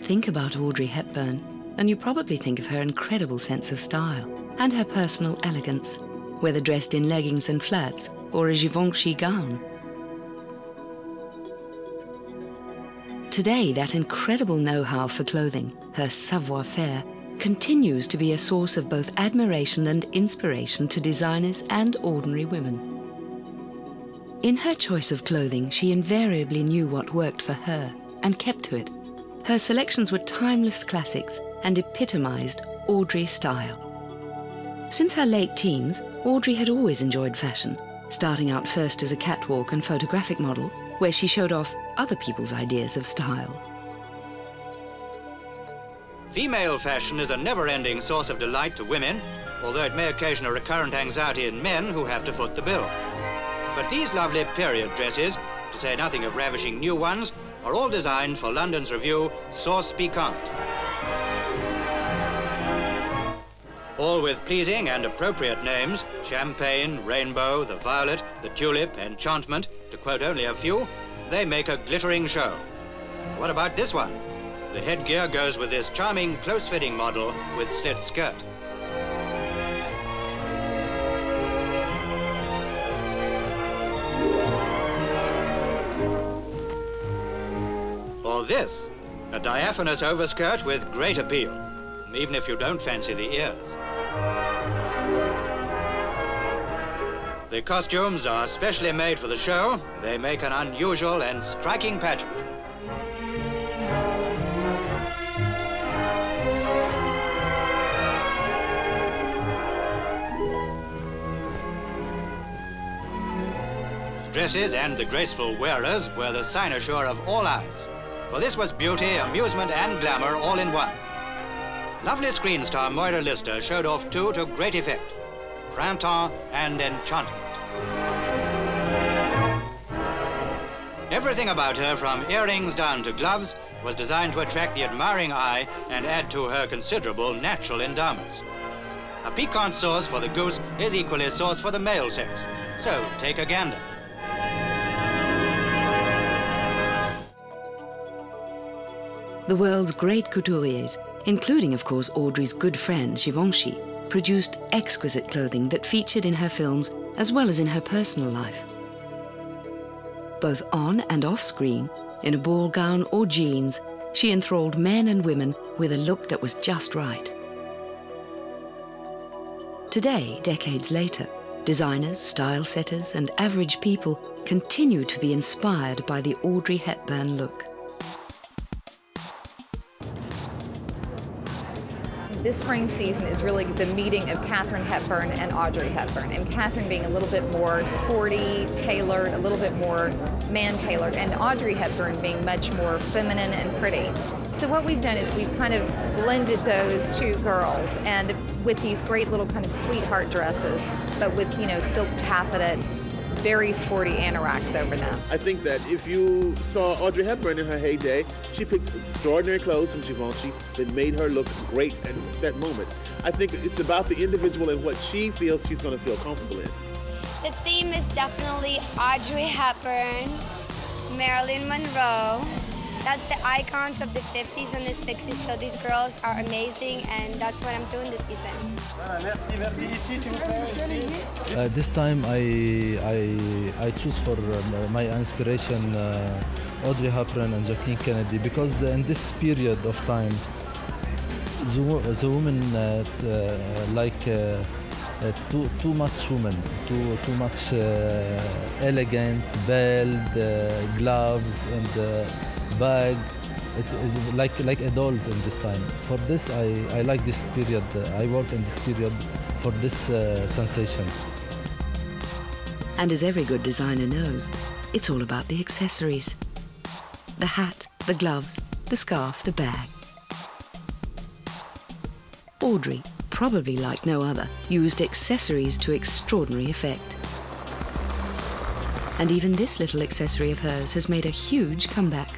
Think about Audrey Hepburn, and you probably think of her incredible sense of style and her personal elegance, whether dressed in leggings and flats or a Givenchy gown. Today, that incredible know-how for clothing, her savoir-faire, continues to be a source of both admiration and inspiration to designers and ordinary women. In her choice of clothing, she invariably knew what worked for her and kept to it. Her selections were timeless classics and epitomized Audrey style. Since her late teens, Audrey had always enjoyed fashion, starting out first as a catwalk and photographic model, where she showed off other people's ideas of style. Female fashion is a never-ending source of delight to women, although it may occasion a recurrent anxiety in men who have to foot the bill. But these lovely period dresses, to say nothing of ravishing new ones, are all designed for London's revue Sauce Piquante. All with pleasing and appropriate names, Champagne, Rainbow, the Violet, the Tulip, Enchantment, to quote only a few, they make a glittering show. What about this one? The headgear goes with this charming close-fitting model with slit skirt. Or this, a diaphanous overskirt with great appeal, even if you don't fancy the ears. The costumes are specially made for the show. They make an unusual and striking pageant. Dresses and the graceful wearers were the cynosure of all eyes. For this was beauty, amusement and glamour all in one. Lovely screen star Moira Lister showed off two to great effect. Printemps and Enchantment. Everything about her, from earrings down to gloves, was designed to attract the admiring eye and add to her considerable natural endowments. A piquant sauce for the goose is equally a sauce for the male sex. So take a gander. The world's great couturiers, including, of course, Audrey's good friend Givenchy, produced exquisite clothing that featured in her films as well as in her personal life. Both on and off screen, in a ball gown or jeans, she enthralled men and women with a look that was just right. Today, decades later, designers, style setters, and average people continue to be inspired by the Audrey Hepburn look. This spring season is really the meeting of Katharine Hepburn and Audrey Hepburn. And Katharine being a little bit more sporty, tailored, a little bit more man-tailored, and Audrey Hepburn being much more feminine and pretty. So what we've done is we've kind of blended those two girls and with these great little kind of sweetheart dresses, but with, you know, silk taffeta very sporty anoraks over them. I think that if you saw Audrey Hepburn in her heyday, she picked extraordinary clothes from Givenchy that made her look great at that moment. I think it's about the individual and what she feels she's going to feel comfortable in. The theme is definitely Audrey Hepburn, Marilyn Monroe, that's the icons of the 50s and the 60s. So these girls are amazing, and that's what I'm doing this season. Uh, this time I I I choose for uh, my inspiration uh, Audrey Hepburn and Jacqueline Kennedy because in this period of time, the, the women uh, uh, like. Uh, uh, too too much woman, too too much uh, elegant belt, uh, gloves, and bag. It's, it's like like adults in this time. For this, I, I like this period. I work in this period for this uh, sensation. And as every good designer knows, it's all about the accessories. The hat, the gloves, the scarf, the bag. Audrey, probably like no other, used accessories to extraordinary effect. And even this little accessory of hers has made a huge comeback.